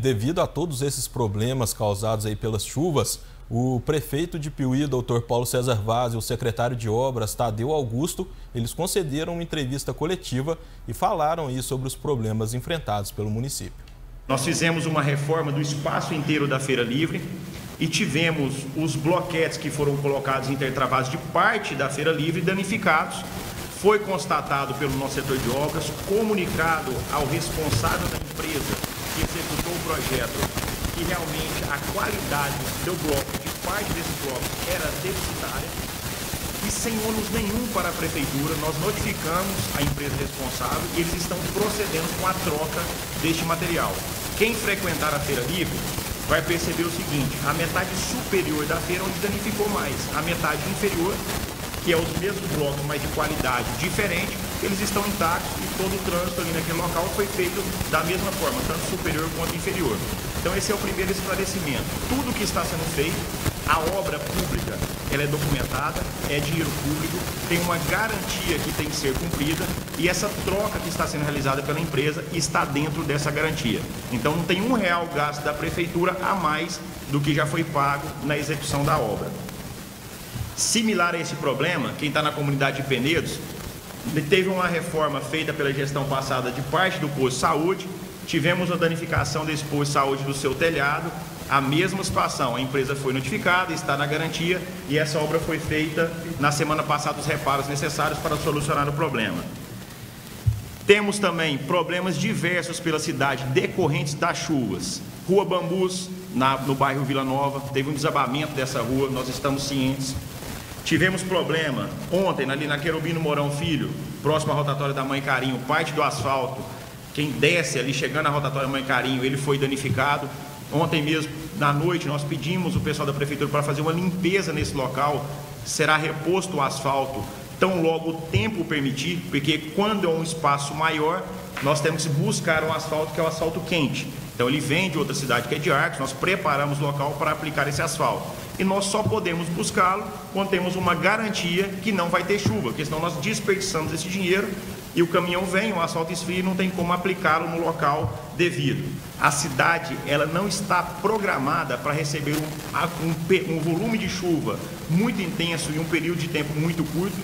Devido a todos esses problemas causados aí pelas chuvas, o prefeito de Piuí, doutor Paulo César Vaz, e o secretário de Obras, Tadeu Augusto, eles concederam uma entrevista coletiva e falaram aí sobre os problemas enfrentados pelo município. Nós fizemos uma reforma do espaço inteiro da Feira Livre e tivemos os bloquetes que foram colocados intertravados de parte da Feira Livre danificados. Foi constatado pelo nosso setor de obras, comunicado ao responsável da empresa que executou o projeto que realmente a qualidade do bloco, de parte desse bloco, era deficitária e sem ônus nenhum para a prefeitura, nós notificamos a empresa responsável e eles estão procedendo com a troca deste material. Quem frequentar a feira livre vai perceber o seguinte: a metade superior da feira onde danificou mais, a metade inferior, que é os mesmos blocos, mas de qualidade diferente, eles estão intactos e todo o trânsito ali naquele local foi feito da mesma forma, tanto superior quanto inferior. Então esse é o primeiro esclarecimento. Tudo que está sendo feito, a obra pública, ela é documentada, é dinheiro público, tem uma garantia que tem que ser cumprida e essa troca que está sendo realizada pela empresa está dentro dessa garantia. Então não tem um real gasto da prefeitura a mais do que já foi pago na execução da obra. Similar a esse problema, quem está na comunidade de Penedos, teve uma reforma feita pela gestão passada de parte do posto de saúde, tivemos a danificação desse posto de saúde do seu telhado, a mesma situação, a empresa foi notificada, está na garantia e essa obra foi feita na semana passada os reparos necessários para solucionar o problema. Temos também problemas diversos pela cidade decorrentes das chuvas. Rua Bambus, na, no bairro Vila Nova, teve um desabamento dessa rua, nós estamos cientes. Tivemos problema ontem ali na Querubino Mourão Filho, próximo à rotatória da Mãe Carinho, parte do asfalto quem desce ali, chegando na rotatória Mãe Carinho, ele foi danificado. Ontem mesmo, na noite, nós pedimos o pessoal da prefeitura para fazer uma limpeza nesse local. Será reposto o asfalto tão logo o tempo permitir, porque quando é um espaço maior, nós temos que buscar um asfalto que é o asfalto quente. Então ele vem de outra cidade que é de Arcos, nós preparamos o local para aplicar esse asfalto. E nós só podemos buscá-lo quando temos uma garantia que não vai ter chuva, porque senão nós desperdiçamos esse dinheiro e o caminhão vem, o asfalto esfria e não tem como aplicá-lo no local devido. A cidade ela não está programada para receber um, um, um, volume de chuva muito intenso em um período de tempo muito curto.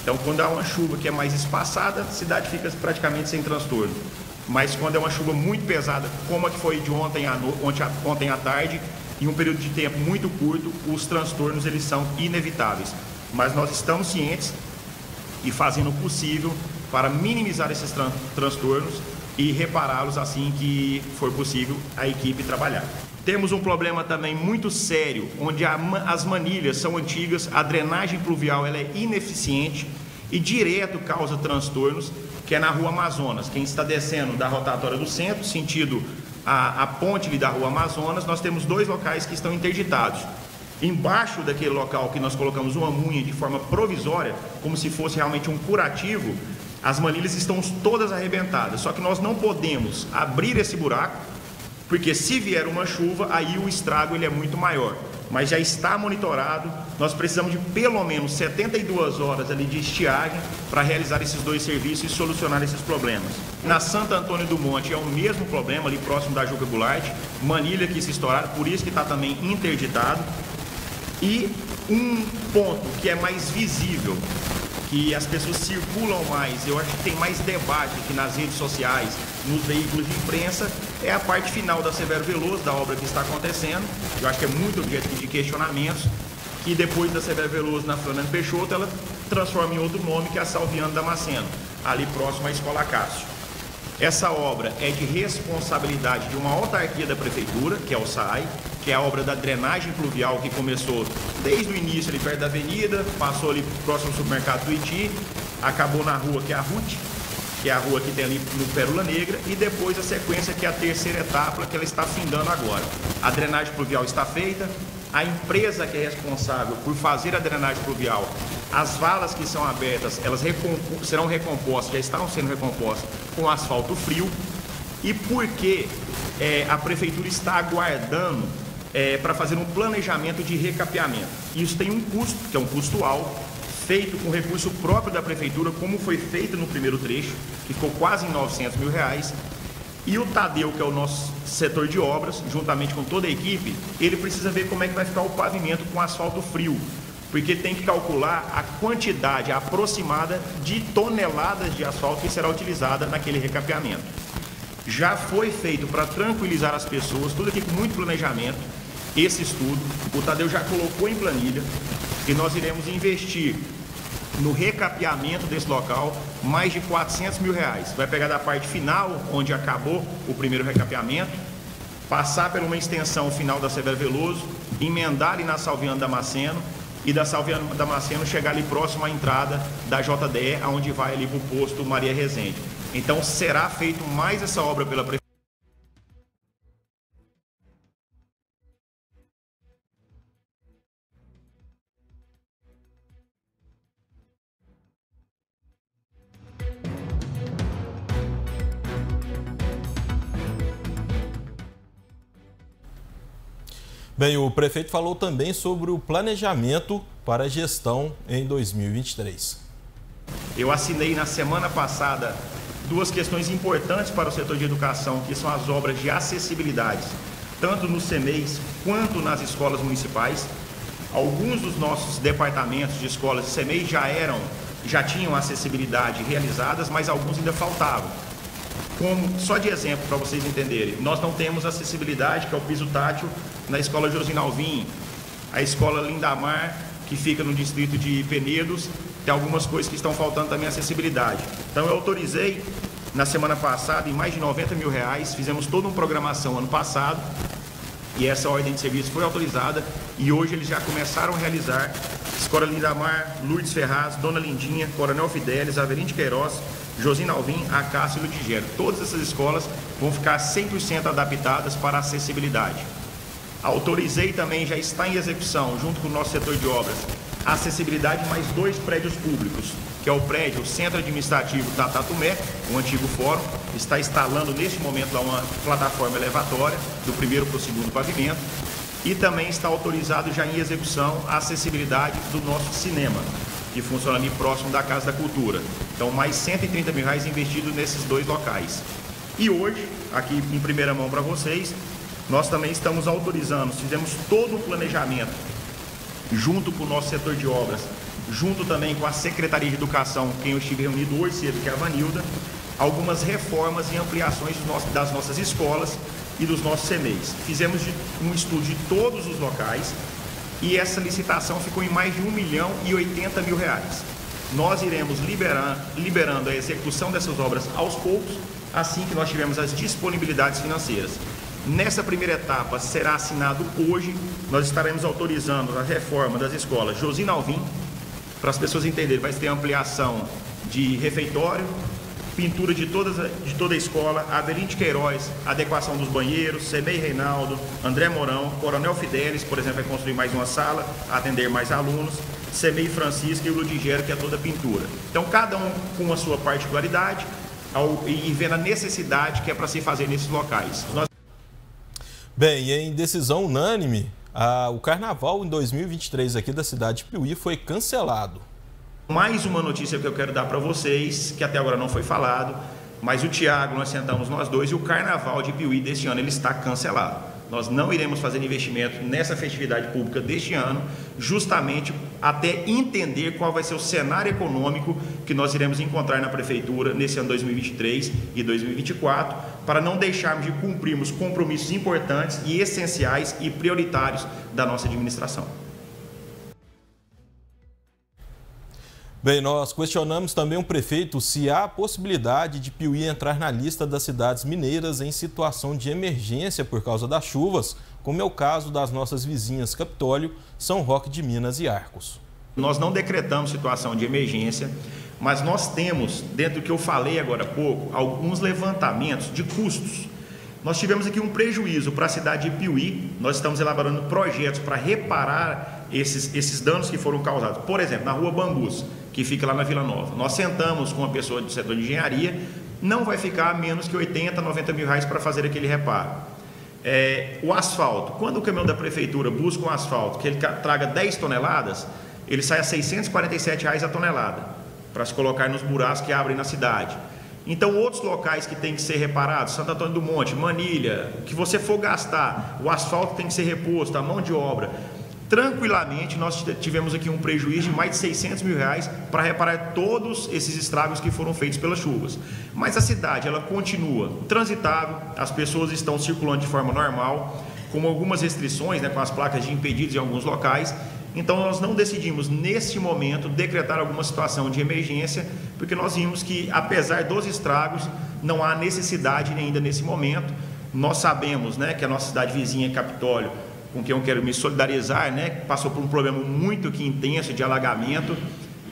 Então, quando há uma chuva que é mais espaçada, a cidade fica praticamente sem transtorno. Mas quando é uma chuva muito pesada, como a que foi de ontem à, no... ontem à tarde, em um período de tempo muito curto, os transtornos eles são inevitáveis. Mas nós estamos cientes e fazendo o possível para minimizar esses tran transtornos e repará-los assim que for possível a equipe trabalhar. Temos um problema também muito sério, onde as manilhas são antigas, a drenagem pluvial ela é ineficiente e direto causa transtornos, que é na Rua Amazonas. Quem está descendo da rotatória do centro, sentido a, a ponte da Rua Amazonas, nós temos dois locais que estão interditados. Embaixo daquele local que nós colocamos uma munha de forma provisória, como se fosse realmente um curativo, as manilhas estão todas arrebentadas, só que nós não podemos abrir esse buraco, porque se vier uma chuva, aí o estrago ele é muito maior. Mas já está monitorado, nós precisamos de pelo menos 72 horas ali de estiagem para realizar esses dois serviços e solucionar esses problemas. Na Santo Antônio do Monte é o mesmo problema, ali próximo da Juca Goulart, manilha que se estouraram, por isso que está também interditado. E um ponto que é mais visível que as pessoas circulam mais, eu acho que tem mais debate aqui nas redes sociais, nos veículos de imprensa, é a parte final da Severo Veloso, da obra que está acontecendo. Eu acho que é muito objeto de questionamentos, que depois da Severo Veloso na Fernando Peixoto, ela transforma em outro nome, que é a Salviano Damasceno, ali próximo à Escola Cássio. Essa obra é de responsabilidade de uma autarquia da prefeitura, que é o SAI, que é a obra da drenagem pluvial que começou desde o início ali perto da avenida, passou ali próximo ao supermercado do Iti, acabou na rua que é a Ruth, que é a rua que tem ali no Pérola Negra, e depois a sequência que é a terceira etapa que ela está findando agora. A drenagem pluvial está feita, a empresa que é responsável por fazer a drenagem pluvial, as valas que são abertas, elas serão recompostas, já estão sendo recompostas com asfalto frio, e porque é, a prefeitura está aguardando é, para fazer um planejamento de recapeamento. Isso tem um custo, que é um custo alto, feito com recurso próprio da prefeitura, como foi feito no primeiro trecho, que ficou quase em 900 mil reais. E o Tadeu, que é o nosso setor de obras, juntamente com toda a equipe, ele precisa ver como é que vai ficar o pavimento com asfalto frio, porque tem que calcular a quantidade aproximada de toneladas de asfalto que será utilizada naquele recapeamento. Já foi feito para tranquilizar as pessoas, tudo aqui com muito planejamento, esse estudo, o Tadeu já colocou em planilha, e nós iremos investir no recapeamento desse local mais de 400 mil reais. Vai pegar da parte final, onde acabou o primeiro recapeamento, passar por uma extensão final da Severo Veloso, emendar ali na Salviano Damasceno e da Salviano Damasceno chegar ali próximo à entrada da JDE, aonde vai ali para o posto Maria Rezende. Então será feito mais essa obra pela Prefeitura. Bem, o prefeito falou também sobre o planejamento para a gestão em 2023. Eu assinei na semana passada duas questões importantes para o setor de educação, que são as obras de acessibilidade, tanto nos CMEs quanto nas escolas municipais. Alguns dos nossos departamentos de escolas de CMEI já eram, já tinham acessibilidade realizadas, mas alguns ainda faltavam. Como, só de exemplo para vocês entenderem, nós não temos acessibilidade, que é o piso tátil, na escola Josina Alvim, a escola Lindamar, que fica no distrito de Penedos, tem algumas coisas que estão faltando também acessibilidade. Então eu autorizei na semana passada em mais de 90 mil reais, fizemos toda uma programação ano passado e essa ordem de serviço foi autorizada e hoje eles já começaram a realizar Escola Lindamar, Lourdes Ferraz, Dona Lindinha, Coronel Fidelis, Averim Queiroz, Josina Alvim, Acácio e Ludigero. Todas essas escolas vão ficar 100% adaptadas para acessibilidade. Autorizei também, já está em execução, junto com o nosso setor de obras, a acessibilidade mais dois prédios públicos, que é o prédio Centro Administrativo Tatatumé, o antigo fórum, está instalando neste momento lá uma plataforma elevatória, do primeiro para o segundo pavimento, e também está autorizado já em execução a acessibilidade do nosso cinema, que funciona ali próximo da Casa da Cultura. Então, mais 130 mil reais investidos nesses dois locais. E hoje, aqui em primeira mão para vocês, nós também estamos autorizando, fizemos todo o planejamento, junto com o nosso setor de obras, junto também com a Secretaria de Educação, quem eu estive reunido hoje cedo, que é a Vanilda, algumas reformas e ampliações das nossas escolas e dos nossos CMEs. Fizemos um estudo de todos os locais, e essa licitação ficou em mais de 1 milhão e 80 mil reais. Nós iremos liberar, liberando a execução dessas obras aos poucos, assim que nós tivermos as disponibilidades financeiras. Nessa primeira etapa será assinado hoje, nós estaremos autorizando a reforma das escolas Josina Alvim, para as pessoas entenderem, vai ter ampliação de refeitório, pintura de, todas, de toda a escola, Avelin Queiroz, adequação dos banheiros, Semei Reinaldo, André Morão, Coronel Fidelis, por exemplo, vai construir mais uma sala, atender mais alunos, Semei Francisca e o Ludigero, que é toda pintura. Então, cada um com a sua particularidade ao, e vendo a necessidade que é para se fazer nesses locais. Nós... Bem, em decisão unânime, a, o carnaval em 2023 aqui da cidade de Piuí foi cancelado. Mais uma notícia que eu quero dar para vocês, que até agora não foi falado, mas o Tiago, nós sentamos nós dois e o carnaval de Piuí deste ano ele está cancelado. Nós não iremos fazer investimento nessa festividade pública deste ano, justamente até entender qual vai ser o cenário econômico que nós iremos encontrar na prefeitura nesse ano 2023 e 2024, para não deixarmos de cumprirmos compromissos importantes e essenciais e prioritários da nossa administração. Bem, nós questionamos também o prefeito se há a possibilidade de Piuí entrar na lista das cidades mineiras em situação de emergência por causa das chuvas, como é o caso das nossas vizinhas Capitólio, São Roque de Minas e Arcos. Nós não decretamos situação de emergência, mas nós temos, dentro do que eu falei agora há pouco, alguns levantamentos de custos. Nós tivemos aqui um prejuízo para a cidade de Piuí, nós estamos elaborando projetos para reparar esses, esses danos que foram causados. Por exemplo, na rua Bambus, que fica lá na Vila Nova. Nós sentamos com uma pessoa do setor de engenharia, não vai ficar menos que 80, 90 mil reais para fazer aquele reparo. É, o asfalto, quando o caminhão da prefeitura busca um asfalto que ele traga 10 toneladas, ele sai a 647 reais a tonelada para se colocar nos buracos que abrem na cidade. Então, outros locais que tem que ser reparados, Santo Antônio do Monte, Manilha, que você for gastar, o asfalto tem que ser reposto, a mão de obra. Tranquilamente, nós tivemos aqui um prejuízo de mais de 600 mil reais para reparar todos esses estragos que foram feitos pelas chuvas. Mas a cidade, ela continua transitável, as pessoas estão circulando de forma normal, com algumas restrições, né, com as placas de impedidos em alguns locais, então nós não decidimos neste momento decretar alguma situação de emergência, porque nós vimos que apesar dos estragos, não há necessidade ainda nesse momento. Nós sabemos, né, que a nossa cidade vizinha Capitólio, com quem eu quero me solidarizar, né, passou por um problema muito intenso de alagamento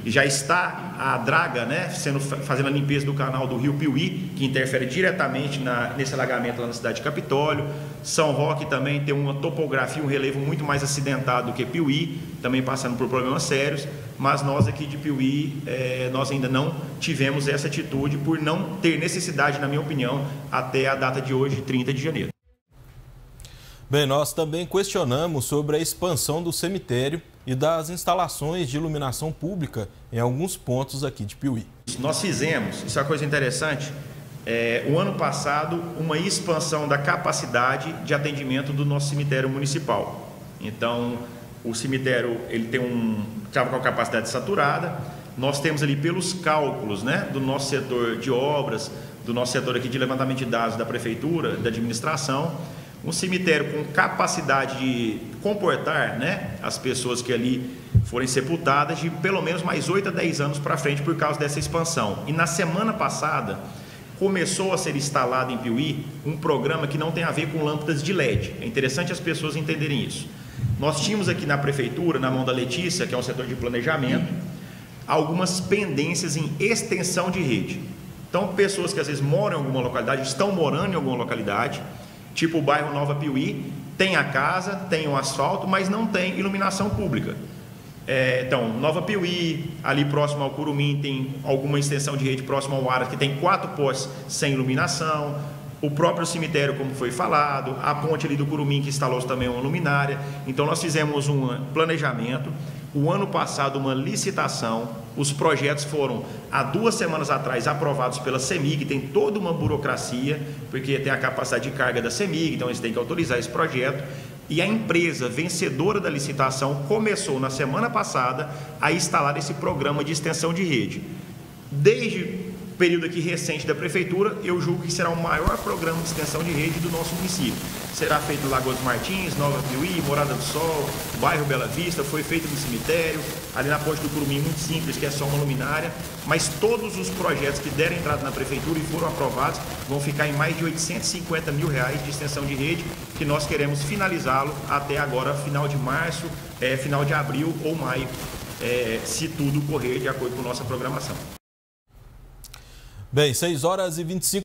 já está a draga, né, sendo fazendo a limpeza do canal do Rio Piuí, que interfere diretamente na, nesse alagamento lá na cidade de Capitólio. São Roque também tem uma topografia, um relevo muito mais acidentado do que Piuí, também passando por problemas sérios. Mas nós aqui de Piuí, é, nós ainda não tivemos essa atitude por não ter necessidade, na minha opinião, até a data de hoje, 30 de janeiro. Bem, nós também questionamos sobre a expansão do cemitério e das instalações de iluminação pública em alguns pontos aqui de Piuí. Nós fizemos, isso é uma coisa interessante, é, o ano passado, uma expansão da capacidade de atendimento do nosso cemitério municipal. Então, o cemitério ele tem um estava com a capacidade saturada. Nós temos ali pelos cálculos, né, do nosso setor de obras, do nosso setor aqui de levantamento de dados da prefeitura, da administração, um cemitério com capacidade de comportar né, as pessoas que ali forem sepultadas de pelo menos mais 8 a 10 anos para frente por causa dessa expansão. E na semana passada começou a ser instalado em Piuí um programa que não tem a ver com lâmpadas de LED. É interessante as pessoas entenderem isso. Nós tínhamos aqui na prefeitura, na mão da Letícia, que é um setor de planejamento, algumas pendências em extensão de rede. Então, pessoas que às vezes moram em alguma localidade, estão morando em alguma localidade, tipo o bairro Nova Piuí, tem a casa, tem o asfalto, mas não tem iluminação pública. É, então, Nova Piuí, ali próximo ao Curumim, tem alguma extensão de rede próximo ao Aras, que tem quatro postes sem iluminação. O próprio cemitério, como foi falado, a ponte ali do Curumim, que instalou também uma luminária. Então, nós fizemos um planejamento. O ano passado, uma licitação. Os projetos foram, há duas semanas atrás, aprovados pela CEMIG. Tem toda uma burocracia, porque tem a capacidade de carga da CEMIG, então eles têm que autorizar esse projeto. E a empresa vencedora da licitação começou na semana passada a instalar esse programa de extensão de rede. Desde período aqui recente da prefeitura, eu julgo que será o maior programa de extensão de rede do nosso município. Será feito Lagoa dos Martins, Nova Piuí, Morada do Sol, bairro Bela Vista, foi feito no cemitério, ali na ponte do Curumim, muito simples, que é só uma luminária, mas todos os projetos que deram entrada na prefeitura e foram aprovados vão ficar em mais de 850 mil reais de extensão de rede, que nós queremos finalizá-lo até agora, final de março, é, final de abril ou maio, é, se tudo correr de acordo com nossa programação. Bem, 6 horas e 25